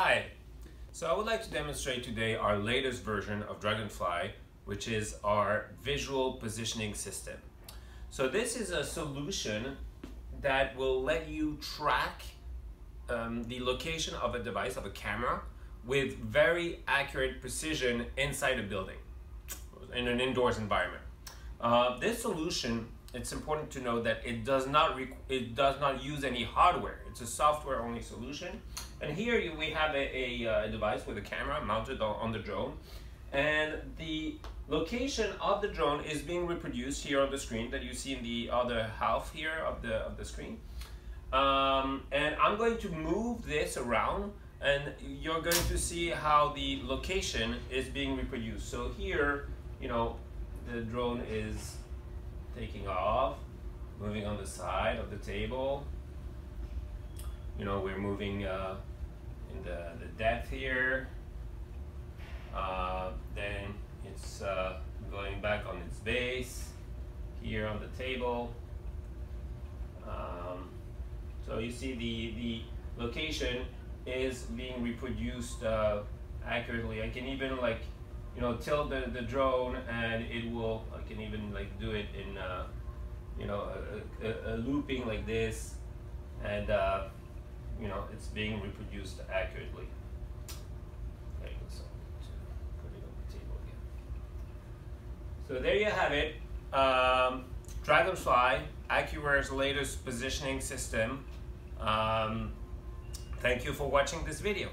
Hi, so I would like to demonstrate today our latest version of Dragonfly, which is our visual positioning system. So this is a solution that will let you track um, the location of a device, of a camera, with very accurate precision inside a building, in an indoors environment. Uh, this solution, it's important to know that it does not it does not use any hardware. It's a software only solution. And here we have a, a, a, uh, device with a camera mounted on, on the drone. And the location of the drone is being reproduced here on the screen that you see in the other half here of the, of the screen. Um, and I'm going to move this around and you're going to see how the location is being reproduced. So here, you know, the drone is taking off, moving on the side of the table. You know, we're moving uh, in the, the depth here. Uh, then it's uh, going back on its base here on the table. Um, so you see the, the location is being reproduced uh, accurately. I can even like, you know, tilt the, the drone and it will, I can even like do it in, uh, you know, a, a, a, looping like this and uh, you know, it's being reproduced accurately. There you go, so put it on the table again. So there you have it. Um, Dragonfly, Accuware's latest positioning system. Um, thank you for watching this video.